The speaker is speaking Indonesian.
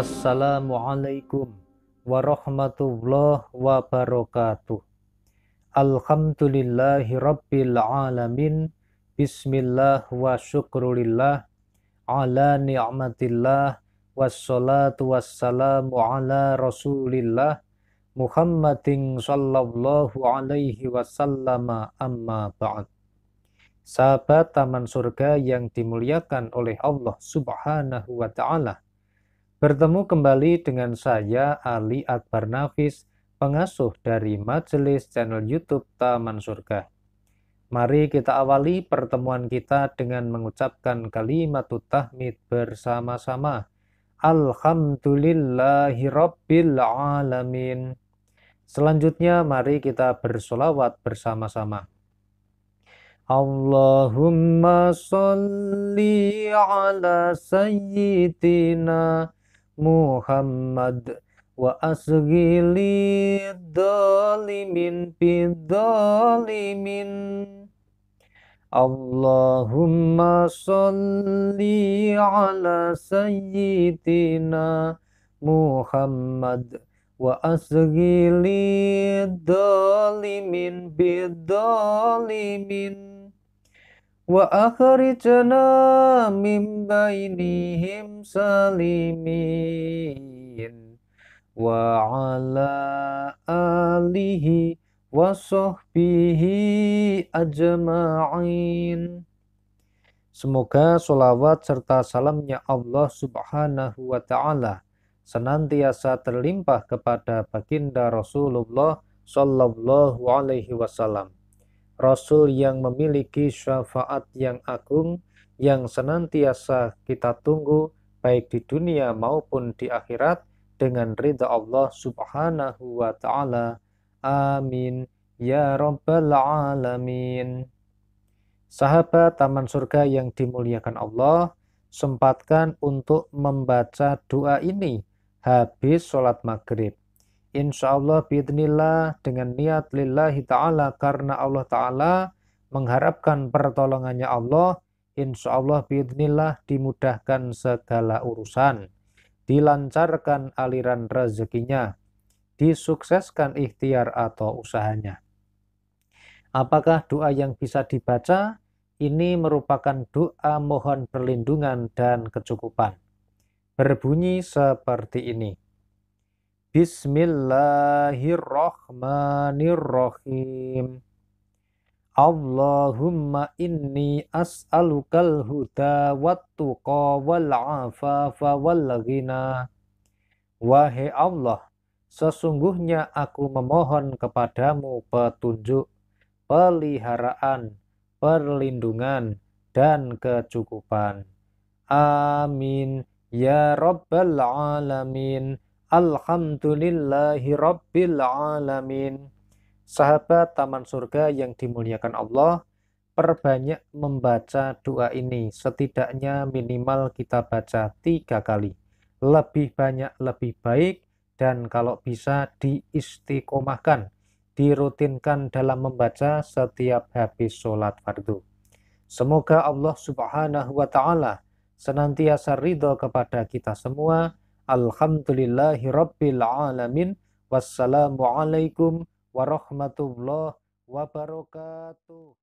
Assalamualaikum warahmatullahi wabarakatuh. Alhamdulillahi rabbil alamin. Bismillah wa syukrulillah ala ni'matillah wassalatu wassalamu ala rasulillah Muhammadin sallallahu alaihi wasallam amma ba'd. Sahabat taman surga yang dimuliakan oleh Allah subhanahu wa ta'ala. Bertemu kembali dengan saya Ali Akbar Nafis, pengasuh dari majelis channel YouTube Taman Surga. Mari kita awali pertemuan kita dengan mengucapkan kalimat tahmid bersama-sama. Alhamdulillahi Rabbil Alamin. Selanjutnya mari kita bersolawat bersama-sama. Allahumma salli ala sayyidina Muhammad. Wa asghili dhalimin bidhalimin Allahumma salli ala sayyidina Muhammad. Wa asghili dhalimin bidhalimin wa akhrijna min bainihim salimin wa ala alihi wa sahbihi ajma'in. Semoga solawat serta salamnya Allah subhanahu wa ta'ala senantiasa terlimpah kepada baginda Rasulullah sallallahu alaihi wasallam. Rasul yang memiliki syafaat yang agung yang senantiasa kita tunggu baik di dunia maupun di akhirat dengan ridha Allah subhanahu wa ta'ala Amin. Ya Rabbal Alamin. Sahabat Taman Surga yang dimuliakan Allah, sempatkan untuk membaca doa ini habis sholat maghrib. Insya Allah bidnillah dengan niat lillahi ta'ala karena Allah ta'ala mengharapkan pertolongannya Allah, insya Allah bidnillah dimudahkan segala urusan, dilancarkan aliran rezekinya, disukseskan ikhtiar atau usahanya. Apakah doa yang bisa dibaca? Ini merupakan doa mohon perlindungan dan kecukupan. Berbunyi seperti ini. Bismillahirrahmanirrahim. Allahumma inni as'alukal huda wattuqa wal afafa wal ghina. Wahai Allah, Sesungguhnya aku memohon kepadamu petunjuk, peliharaan, perlindungan, dan kecukupan. Amin. Ya Rabbal Alamin. Alhamdulillahi Rabbil Alamin. Sahabat Taman Surga yang dimuliakan Allah, perbanyak membaca doa ini. Setidaknya minimal kita baca tiga kali. Lebih banyak, lebih baik dan kalau bisa diistiqomahkan, dirutinkan dalam membaca setiap habis sholat fardu. Semoga Allah subhanahu wa ta'ala senantiasa ridho kepada kita semua. Alhamdulillahi rabbil alamin. Wassalamualaikum warahmatullahi wabarakatuh.